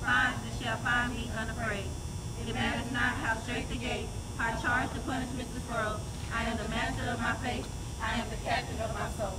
finds and shall find me unafraid. It matters not how straight the gate, how charged the punishment this world. I am the master of my fate. I am the captain of my soul.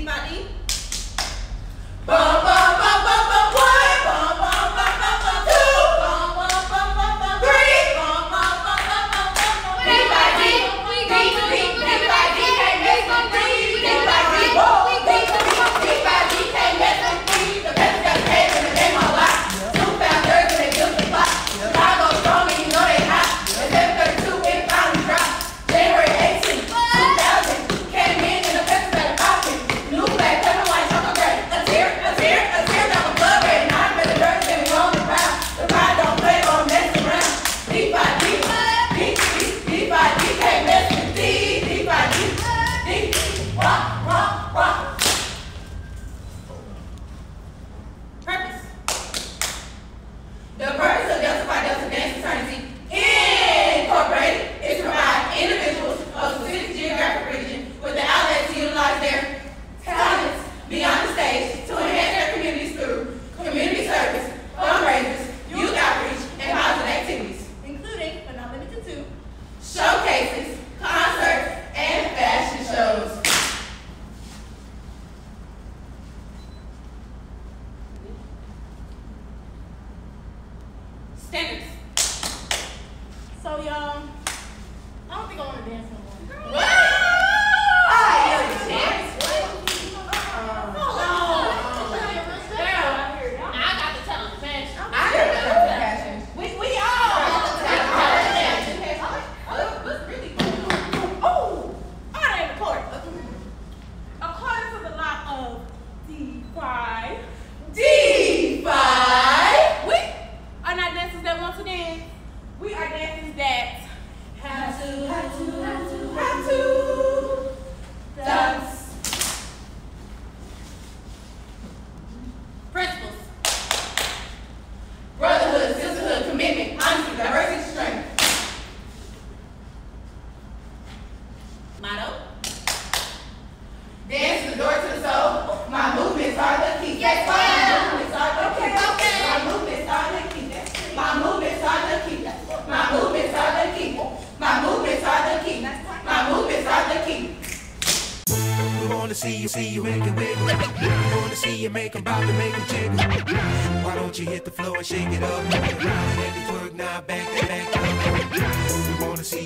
anybody?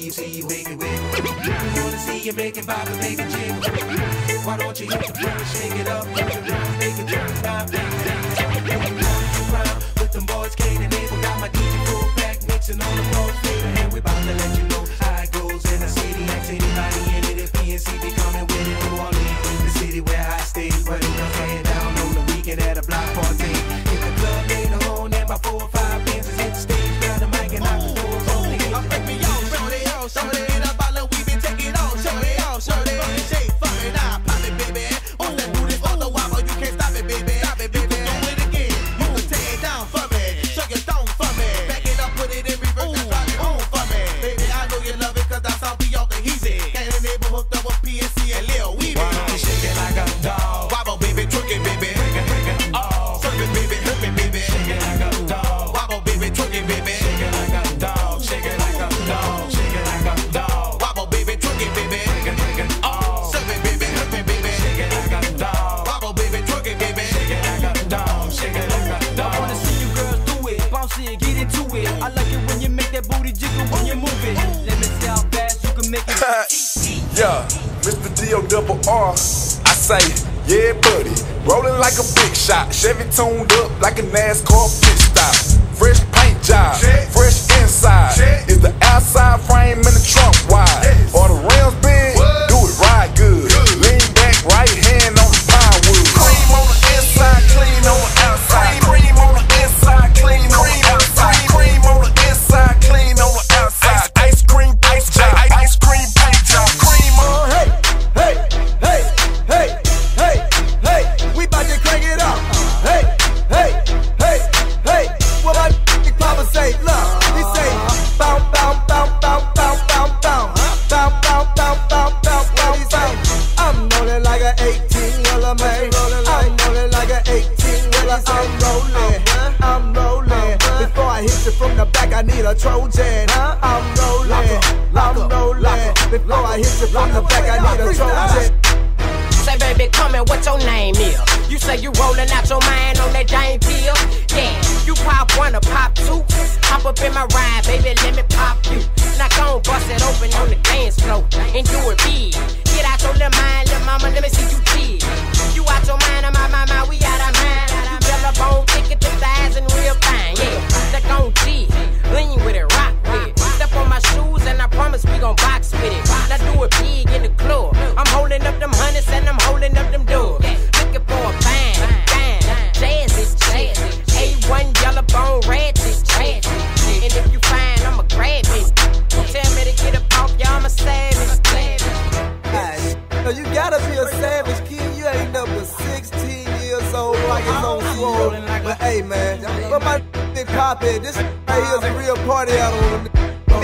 you, see you make it wiggle. I wanna see you make it bop and make it jiggle. Why don't you hit the ground, shake it up, hit the ground, make it jump, stop, dance, dance, dance. With them boys, Kate and Abel, got my DJ full back, mixing on the boys, and we bout to let you know how it goes. And I see the acts, anybody in it, if PNC become Yeah, Mr. D O double R. I say, yeah, buddy. Rolling like a big shot. Chevy tuned up like a NASCAR pit stop. Fresh paint job, fresh inside. Is the outside frame in the trunk wide? rolling, I'm rolling. Before I hit you from the back, I need a Trojan. I'm rolling, I'm rolling. Before I hit you from the back, I need a Trojan. Say, baby, come and what your name is. You say you rolling out your mind on that Jane pill. Yeah, you pop one or pop two. Hop up in my ride, baby, let me pop you. Now go and bust it open on the dance floor and do it big. Get out your little mind, little mama, let me see you dig. You out your mind, I'm out my mind, we out of mind collarbone, ticket to thighs and real fine, yeah.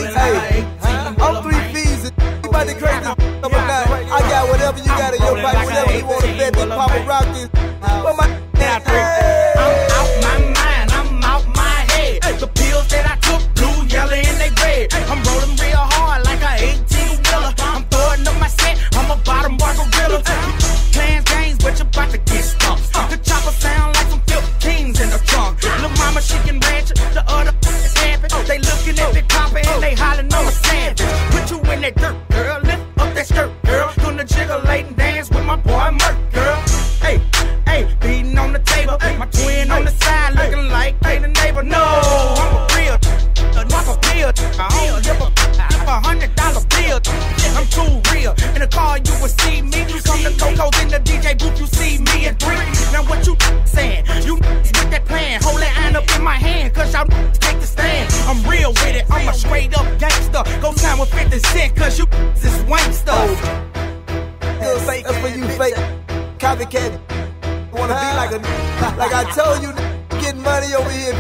money, hey. I'm three V's and about the craziest I'm about. I got whatever you got in your pipe, whatever you want to bet, then pop a rock this. never can. Wanna be like a like I told you, getting money over here.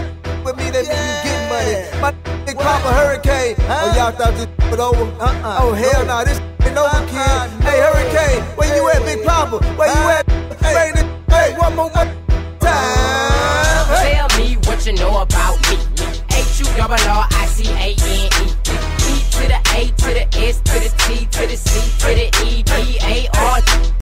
With me, that yeah. mean you get money. My nigga pop a hurricane. Oh, huh? Oh y'all thought this was over? Uh-uh. Oh hell no, nah, this ain't over, uh-uh. kid. Hey hurricane, where hey. you at, Big Papa? Where uh, you at? Hey, hey, hey, one more one time. Hey. Tell me what you know about me. H u r r i c a n e to the A to the S to the T to the C to the E B A R.